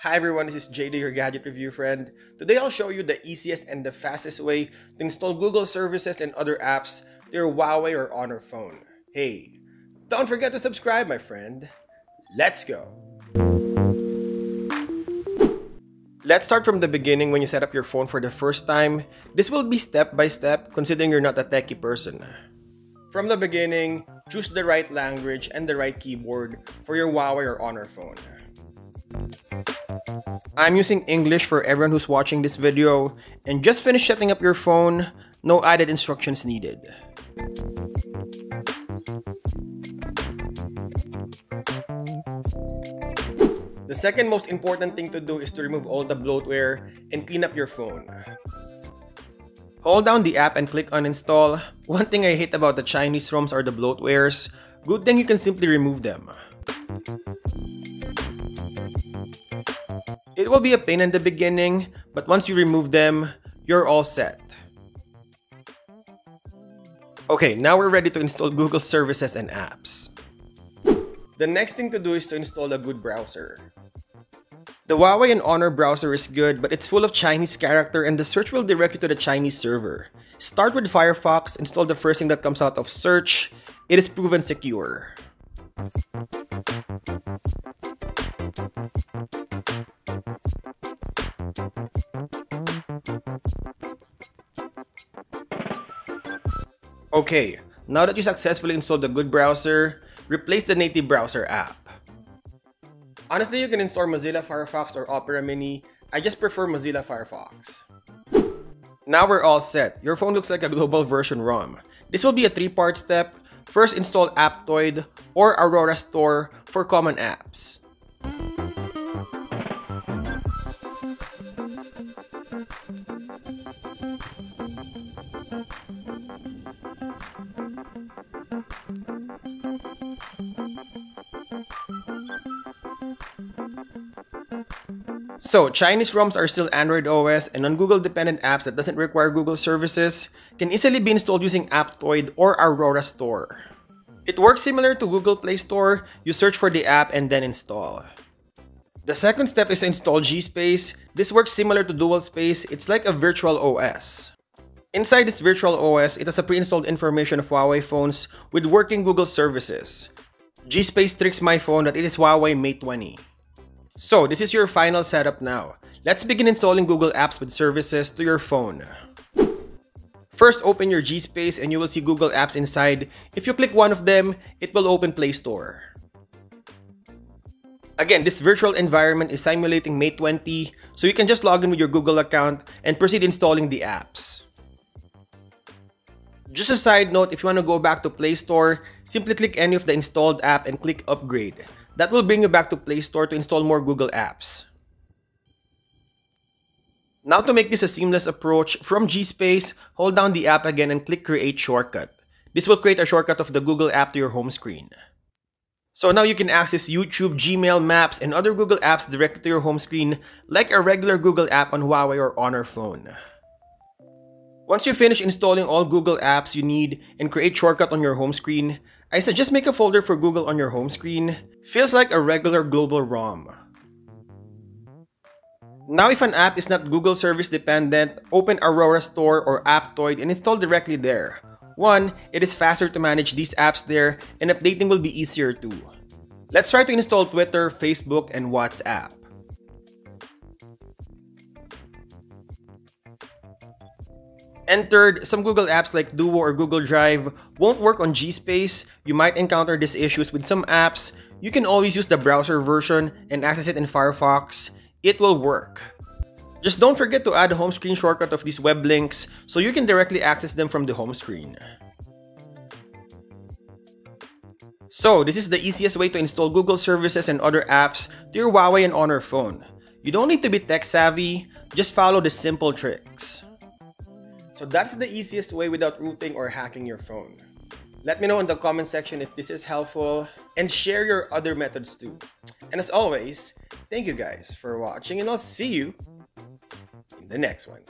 Hi everyone, this is JD, your gadget review friend. Today I'll show you the easiest and the fastest way to install Google services and other apps to your Huawei or Honor phone. Hey, don't forget to subscribe my friend. Let's go! Let's start from the beginning when you set up your phone for the first time. This will be step by step considering you're not a techie person. From the beginning, choose the right language and the right keyboard for your Huawei or Honor phone. I'm using English for everyone who's watching this video and just finish setting up your phone, no added instructions needed. The second most important thing to do is to remove all the bloatware and clean up your phone. Hold down the app and click uninstall. One thing I hate about the Chinese ROMs are the bloatwares. Good thing you can simply remove them. It will be a pain in the beginning, but once you remove them, you're all set. Okay, now we're ready to install Google services and apps. The next thing to do is to install a good browser. The Huawei and Honor browser is good, but it's full of Chinese character and the search will direct you to the Chinese server. Start with Firefox, install the first thing that comes out of search. It is proven secure. Okay, now that you successfully installed the good browser, replace the native browser app. Honestly, you can install Mozilla Firefox or Opera Mini. I just prefer Mozilla Firefox. Now we're all set. Your phone looks like a global version ROM. This will be a three-part step. First, install Aptoide or Aurora Store for common apps. So, Chinese ROMs are still Android OS and non-Google dependent apps that doesn't require Google services can easily be installed using Aptoide or Aurora Store. It works similar to Google Play Store, you search for the app and then install. The second step is to install GSpace. This works similar to DualSpace, it's like a virtual OS. Inside this virtual OS, it has a pre-installed information of Huawei phones with working Google services. GSpace tricks my phone that it is Huawei Mate 20. So, this is your final setup now. Let's begin installing Google Apps with services to your phone. First, open your G-Space and you will see Google Apps inside. If you click one of them, it will open Play Store. Again, this virtual environment is simulating Mate 20, so you can just log in with your Google account and proceed installing the apps. Just a side note, if you want to go back to Play Store, simply click any of the installed app and click Upgrade. That will bring you back to Play Store to install more Google apps. Now to make this a seamless approach, from GSpace, hold down the app again and click Create Shortcut. This will create a shortcut of the Google app to your home screen. So now you can access YouTube, Gmail, Maps, and other Google apps directly to your home screen like a regular Google app on Huawei or Honor phone. Once you finish installing all Google apps you need and create shortcut on your home screen, I suggest make a folder for Google on your home screen. Feels like a regular global ROM. Now if an app is not Google service dependent, open Aurora Store or Aptoide and install directly there. One, it is faster to manage these apps there and updating will be easier too. Let's try to install Twitter, Facebook, and WhatsApp. Third, some Google apps like Duo or Google Drive won't work on GSpace. You might encounter these issues with some apps. You can always use the browser version and access it in Firefox. It will work. Just don't forget to add a home screen shortcut of these web links so you can directly access them from the home screen. So, this is the easiest way to install Google services and other apps to your Huawei and Honor phone. You don't need to be tech savvy, just follow the simple tricks. So that's the easiest way without rooting or hacking your phone. Let me know in the comment section if this is helpful and share your other methods too. And as always, thank you guys for watching and I'll see you in the next one.